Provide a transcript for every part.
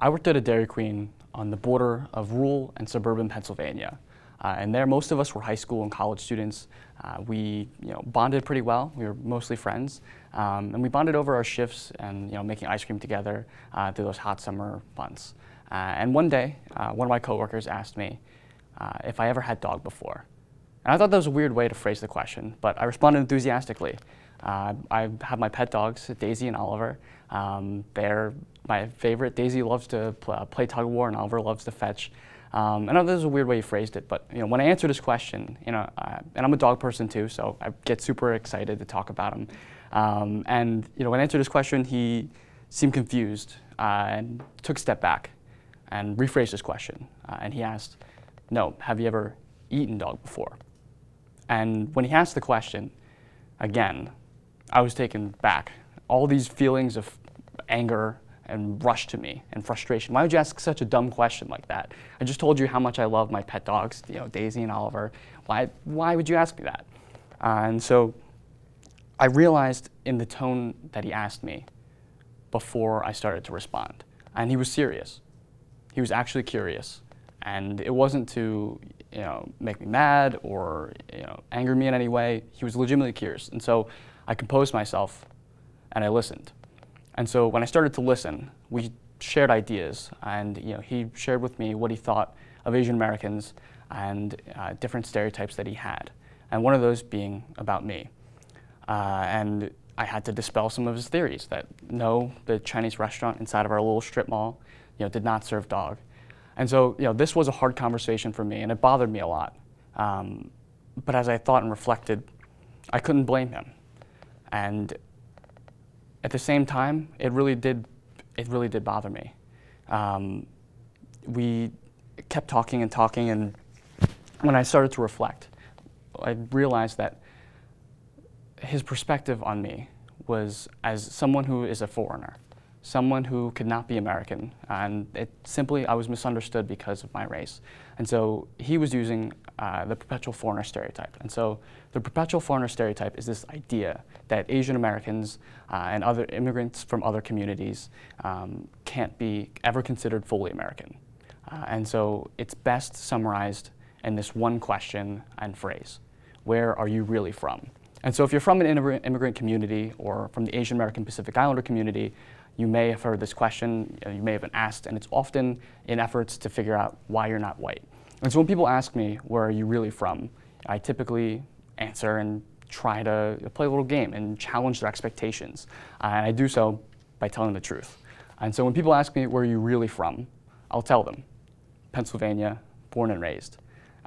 I worked at a Dairy Queen on the border of rural and suburban Pennsylvania. Uh, and there, most of us were high school and college students. Uh, we you know, bonded pretty well. We were mostly friends. Um, and we bonded over our shifts and you know, making ice cream together uh, through those hot summer months. Uh, and one day, uh, one of my coworkers asked me uh, if I ever had dog before. And I thought that was a weird way to phrase the question, but I responded enthusiastically. I have my pet dogs, Daisy and Oliver. Um, they're my favorite. Daisy loves to pl play tug of war, and Oliver loves to fetch. Um, I know this is a weird way you phrased it, but you know, when I answer this question, you know, uh, and I'm a dog person too, so I get super excited to talk about him. Um, and you know, when I answered this question, he seemed confused uh, and took a step back and rephrased his question. Uh, and he asked, "No, have you ever eaten dog before?" And when he asked the question, again, I was taken back. All these feelings of anger, and rush to me and frustration. Why would you ask such a dumb question like that? I just told you how much I love my pet dogs, you know, Daisy and Oliver. Why, why would you ask me that? Uh, and so I realized in the tone that he asked me before I started to respond. And he was serious. He was actually curious. And it wasn't to you know, make me mad or you know, anger me in any way. He was legitimately curious. And so I composed myself and I listened. And so when I started to listen, we shared ideas, and you know, he shared with me what he thought of Asian Americans and uh, different stereotypes that he had, and one of those being about me. Uh, and I had to dispel some of his theories that no, the Chinese restaurant inside of our little strip mall, you know, did not serve dog. And so, you know, this was a hard conversation for me, and it bothered me a lot. Um, but as I thought and reflected, I couldn't blame him. And at the same time, it really did, it really did bother me. Um, we kept talking and talking, and when I started to reflect, I realized that his perspective on me was as someone who is a foreigner, someone who could not be American, and it simply I was misunderstood because of my race. And so he was using uh, the perpetual foreigner stereotype. And so the perpetual foreigner stereotype is this idea that Asian Americans uh, and other immigrants from other communities um, can't be ever considered fully American. Uh, and so it's best summarized in this one question and phrase, where are you really from? And so if you're from an immigrant community or from the Asian American Pacific Islander community, you may have heard this question, you may have been asked, and it's often in efforts to figure out why you're not white. And so when people ask me, where are you really from, I typically answer and try to play a little game and challenge their expectations. Uh, and I do so by telling the truth. And so when people ask me, where are you really from, I'll tell them, Pennsylvania, born and raised.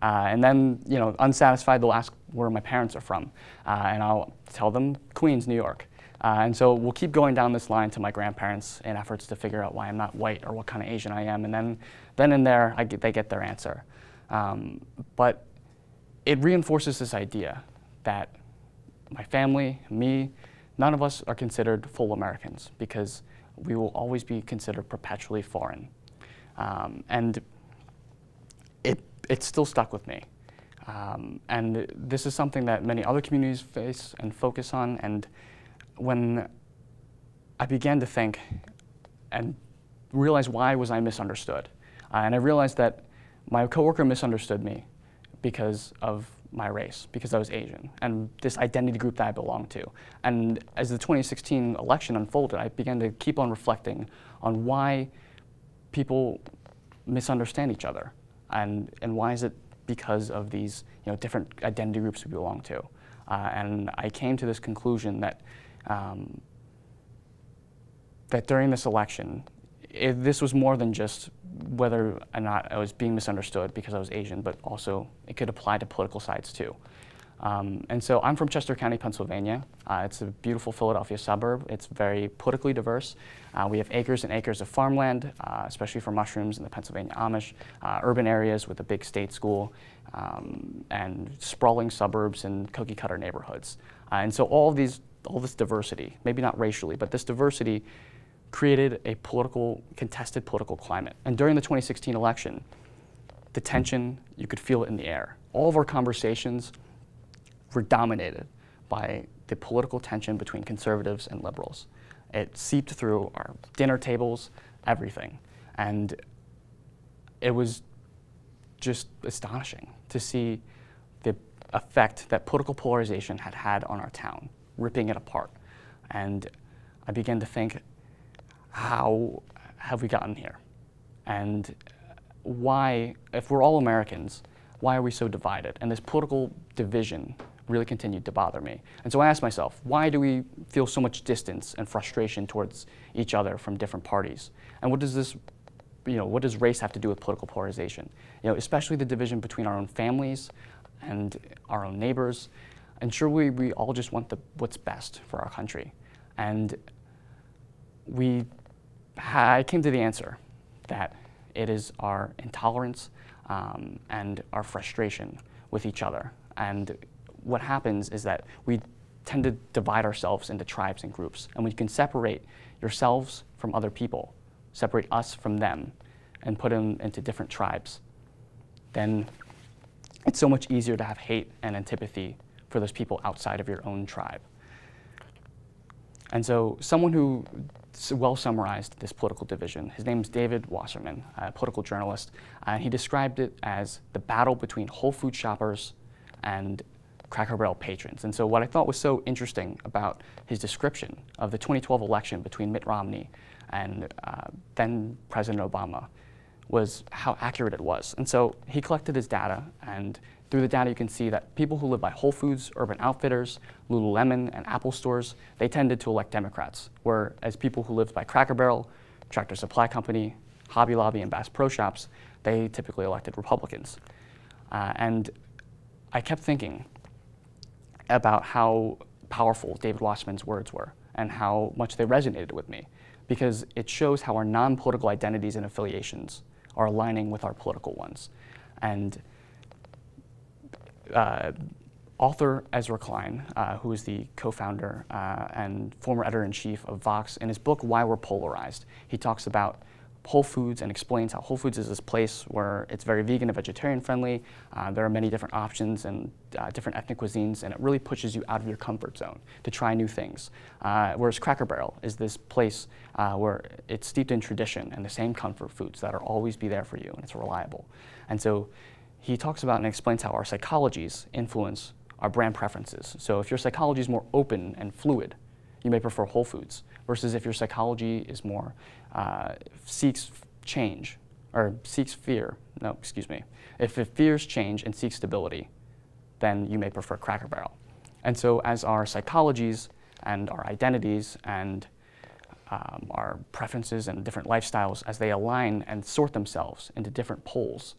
Uh, and then, you know, unsatisfied, they'll ask where my parents are from. Uh, and I'll tell them Queens, New York. Uh, and so we'll keep going down this line to my grandparents in efforts to figure out why I'm not white or what kind of Asian I am. And then, then and there, get, they get their answer. Um, but it reinforces this idea that my family, me, none of us are considered full Americans because we will always be considered perpetually foreign. Um, and it, it still stuck with me. Um, and this is something that many other communities face and focus on. And when I began to think and realize why was I misunderstood, uh, and I realized that my coworker misunderstood me because of my race, because I was Asian, and this identity group that I belonged to. And as the 2016 election unfolded, I began to keep on reflecting on why people misunderstand each other, and, and why is it because of these you know, different identity groups we belong to. Uh, and I came to this conclusion that, um, that during this election, it, this was more than just whether or not I was being misunderstood because I was Asian, but also it could apply to political sides too. Um, and so I'm from Chester County, Pennsylvania. Uh, it's a beautiful Philadelphia suburb. It's very politically diverse. Uh, we have acres and acres of farmland, uh, especially for mushrooms in the Pennsylvania Amish, uh, urban areas with a big state school, um, and sprawling suburbs and cookie cutter neighborhoods. Uh, and so all these, all this diversity, maybe not racially, but this diversity created a political, contested political climate. And during the 2016 election, the tension, you could feel it in the air. All of our conversations were dominated by the political tension between conservatives and liberals. It seeped through our dinner tables, everything. And it was just astonishing to see the effect that political polarization had had on our town, ripping it apart. And I began to think, how have we gotten here? And why, if we're all Americans, why are we so divided? And this political division really continued to bother me. And so I asked myself, why do we feel so much distance and frustration towards each other from different parties? And what does this, you know, what does race have to do with political polarization? You know, especially the division between our own families and our own neighbors. And sure, we, we all just want the, what's best for our country. And we, I came to the answer that it is our intolerance um, and our frustration with each other. And what happens is that we tend to divide ourselves into tribes and groups. And when you can separate yourselves from other people, separate us from them, and put them into different tribes, then it's so much easier to have hate and antipathy for those people outside of your own tribe. And so someone who well summarized this political division. His name is David Wasserman, a political journalist, and he described it as the battle between Whole Food shoppers and Cracker Barrel patrons. And so what I thought was so interesting about his description of the 2012 election between Mitt Romney and uh, then President Obama was how accurate it was. And so he collected his data and through the data, you can see that people who live by Whole Foods, Urban Outfitters, Lululemon, and Apple stores, they tended to elect Democrats, whereas people who lived by Cracker Barrel, Tractor Supply Company, Hobby Lobby, and Bass Pro Shops, they typically elected Republicans. Uh, and I kept thinking about how powerful David Wasserman's words were and how much they resonated with me because it shows how our non-political identities and affiliations are aligning with our political ones. And uh, author Ezra Klein, uh, who is the co-founder uh, and former editor-in-chief of Vox, in his book Why We're Polarized, he talks about Whole Foods and explains how Whole Foods is this place where it's very vegan and vegetarian friendly. Uh, there are many different options and uh, different ethnic cuisines, and it really pushes you out of your comfort zone to try new things. Uh, whereas Cracker Barrel is this place uh, where it's steeped in tradition and the same comfort foods that are always be there for you, and it's reliable. And so he talks about and explains how our psychologies influence our brand preferences. So if your psychology is more open and fluid, you may prefer Whole Foods, versus if your psychology is more uh, seeks change or seeks fear. No, excuse me. If it fears change and seeks stability, then you may prefer Cracker Barrel. And so as our psychologies and our identities and um, our preferences and different lifestyles, as they align and sort themselves into different poles,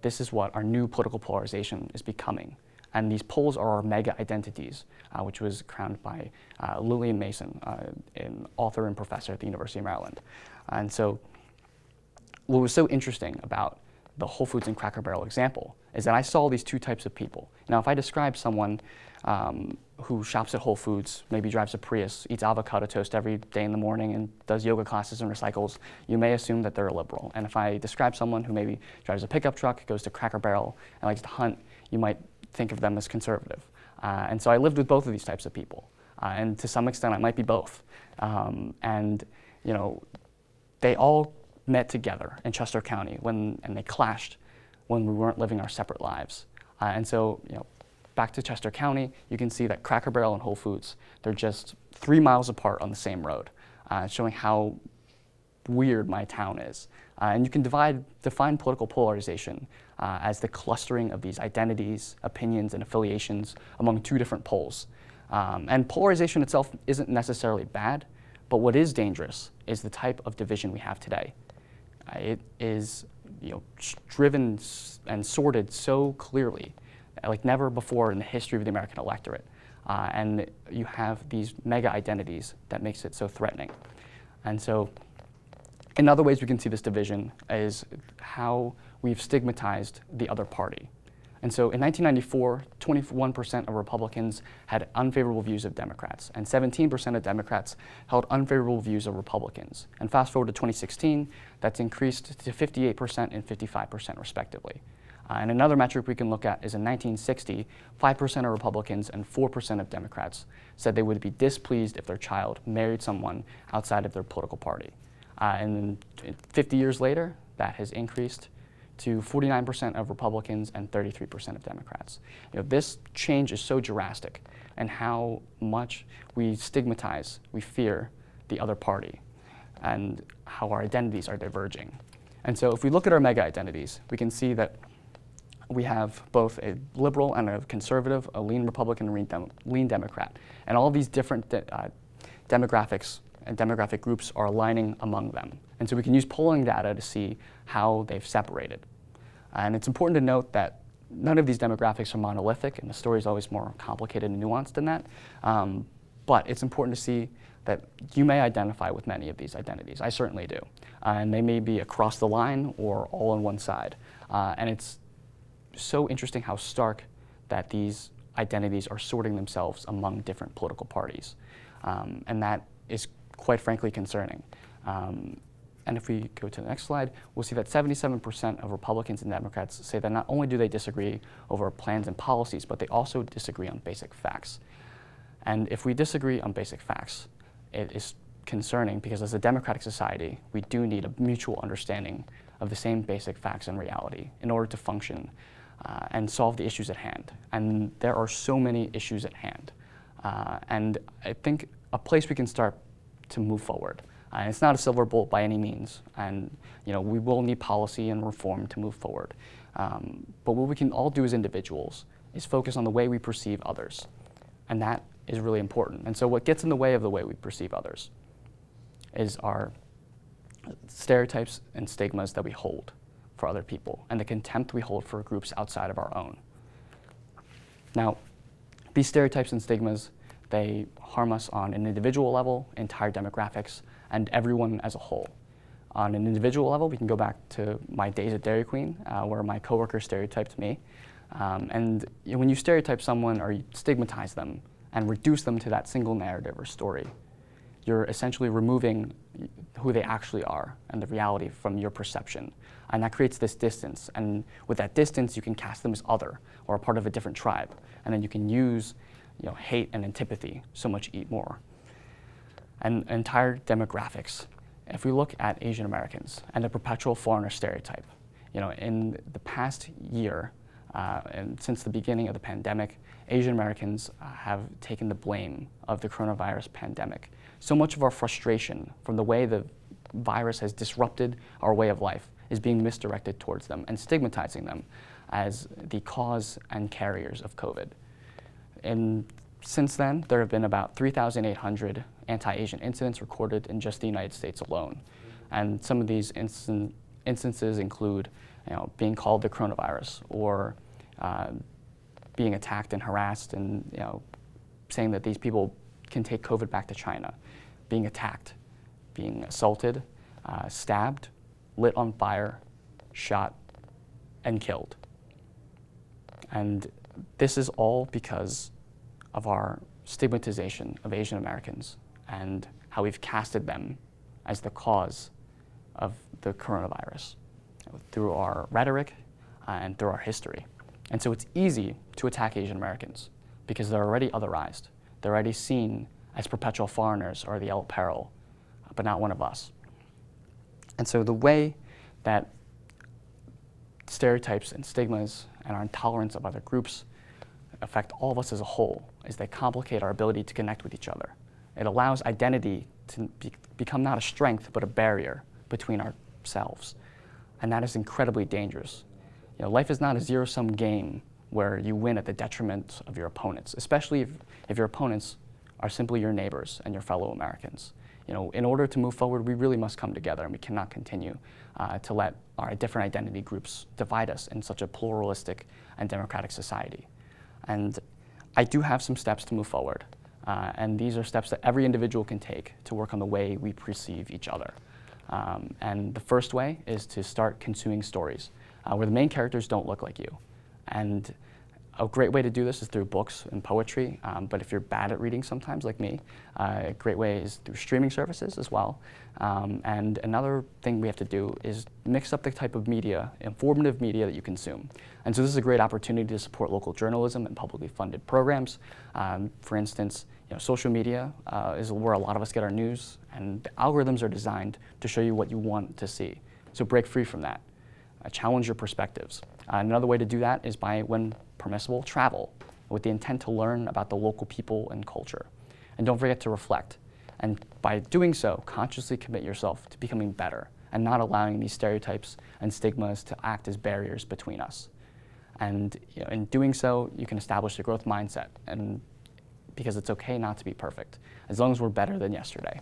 this is what our new political polarization is becoming. And these poles are our mega identities, uh, which was crowned by uh, Lillian Mason, uh, an author and professor at the University of Maryland. And so what was so interesting about the Whole Foods and Cracker Barrel example is that I saw these two types of people. Now, if I describe someone um, who shops at Whole Foods, maybe drives a Prius, eats avocado toast every day in the morning, and does yoga classes and recycles, you may assume that they're a liberal. And if I describe someone who maybe drives a pickup truck, goes to Cracker Barrel, and likes to hunt, you might think of them as conservative. Uh, and so I lived with both of these types of people. Uh, and to some extent, I might be both. Um, and, you know, they all met together in Chester County when, and they clashed when we weren't living our separate lives. Uh, and so, you know, back to Chester County, you can see that Cracker Barrel and Whole Foods, they're just three miles apart on the same road, uh, showing how weird my town is. Uh, and you can divide, define political polarization uh, as the clustering of these identities, opinions, and affiliations among two different poles. Um, and polarization itself isn't necessarily bad, but what is dangerous is the type of division we have today. Uh, it is you know, driven and sorted so clearly, like never before in the history of the American electorate. Uh, and you have these mega identities that makes it so threatening. And so in other ways we can see this division is how we've stigmatized the other party. And so in 1994, 21% of Republicans had unfavorable views of Democrats, and 17% of Democrats held unfavorable views of Republicans. And fast forward to 2016, that's increased to 58% and 55% respectively. Uh, and another metric we can look at is in 1960, 5% of Republicans and 4% of Democrats said they would be displeased if their child married someone outside of their political party. Uh, and 50 years later, that has increased to 49% of Republicans and 33% of Democrats. You know, this change is so drastic and how much we stigmatize, we fear the other party and how our identities are diverging. And so if we look at our mega identities, we can see that we have both a liberal and a conservative, a lean Republican, and a lean, Democrat. And all these different de uh, demographics and demographic groups are aligning among them. And so we can use polling data to see how they've separated. And it's important to note that none of these demographics are monolithic, and the story is always more complicated and nuanced than that. Um, but it's important to see that you may identify with many of these identities. I certainly do. Uh, and they may be across the line or all on one side. Uh, and it's so interesting how stark that these identities are sorting themselves among different political parties. Um, and that is quite frankly concerning. Um, and if we go to the next slide, we'll see that 77% of Republicans and Democrats say that not only do they disagree over plans and policies, but they also disagree on basic facts. And if we disagree on basic facts, it is concerning because as a democratic society, we do need a mutual understanding of the same basic facts and reality in order to function uh, and solve the issues at hand. And there are so many issues at hand. Uh, and I think a place we can start to move forward. Uh, and it's not a silver bullet by any means. And you know, we will need policy and reform to move forward. Um, but what we can all do as individuals is focus on the way we perceive others. And that is really important. And so what gets in the way of the way we perceive others is our stereotypes and stigmas that we hold for other people and the contempt we hold for groups outside of our own. Now, these stereotypes and stigmas, they harm us on an individual level, entire demographics, and everyone as a whole. On an individual level, we can go back to my days at Dairy Queen, uh, where my coworker stereotyped me. Um, and you know, when you stereotype someone or you stigmatize them and reduce them to that single narrative or story, you're essentially removing who they actually are and the reality from your perception. And that creates this distance. And with that distance, you can cast them as other or a part of a different tribe. And then you can use you know, hate and antipathy so much eat more. And entire demographics. If we look at Asian Americans and the perpetual foreigner stereotype, you know, in the past year, uh, and since the beginning of the pandemic, Asian Americans uh, have taken the blame of the coronavirus pandemic. So much of our frustration from the way the virus has disrupted our way of life is being misdirected towards them and stigmatizing them as the cause and carriers of COVID. And since then, there have been about 3,800 anti-Asian incidents recorded in just the United States alone. And some of these instan instances include you know, being called the coronavirus or uh, being attacked and harassed and you know, saying that these people can take COVID back to China, being attacked, being assaulted, uh, stabbed, lit on fire, shot, and killed. And this is all because of our stigmatization of Asian Americans and how we've casted them as the cause of the coronavirus through our rhetoric uh, and through our history. And so it's easy to attack Asian Americans because they're already otherized. They're already seen as perpetual foreigners or the yellow peril, but not one of us. And so the way that stereotypes and stigmas and our intolerance of other groups affect all of us as a whole is they complicate our ability to connect with each other. It allows identity to be, become not a strength, but a barrier between ourselves. And that is incredibly dangerous. You know, life is not a zero-sum game where you win at the detriment of your opponents, especially if, if your opponents are simply your neighbors and your fellow Americans. You know, in order to move forward, we really must come together and we cannot continue uh, to let our different identity groups divide us in such a pluralistic and democratic society. And I do have some steps to move forward. Uh, and these are steps that every individual can take to work on the way we perceive each other. Um, and the first way is to start consuming stories uh, where the main characters don't look like you. And a great way to do this is through books and poetry, um, but if you're bad at reading sometimes, like me, uh, a great way is through streaming services as well. Um, and another thing we have to do is mix up the type of media, informative media that you consume. And so this is a great opportunity to support local journalism and publicly funded programs. Um, for instance, you know, social media uh, is where a lot of us get our news, and the algorithms are designed to show you what you want to see. So break free from that. Uh, challenge your perspectives. Uh, another way to do that is by, when permissible, travel with the intent to learn about the local people and culture. And don't forget to reflect. And by doing so, consciously commit yourself to becoming better and not allowing these stereotypes and stigmas to act as barriers between us. And you know, in doing so, you can establish a growth mindset and because it's okay not to be perfect, as long as we're better than yesterday.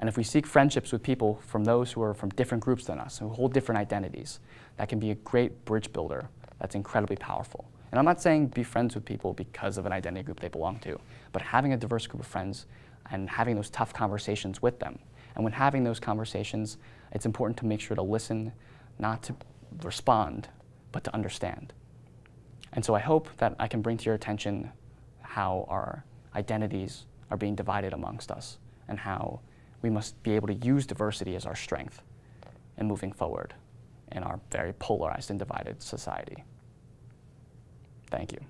And if we seek friendships with people from those who are from different groups than us, who hold different identities, that can be a great bridge builder that's incredibly powerful. And I'm not saying be friends with people because of an identity group they belong to, but having a diverse group of friends and having those tough conversations with them. And when having those conversations, it's important to make sure to listen, not to respond, but to understand. And so I hope that I can bring to your attention how our identities are being divided amongst us and how we must be able to use diversity as our strength in moving forward in our very polarized and divided society. Thank you.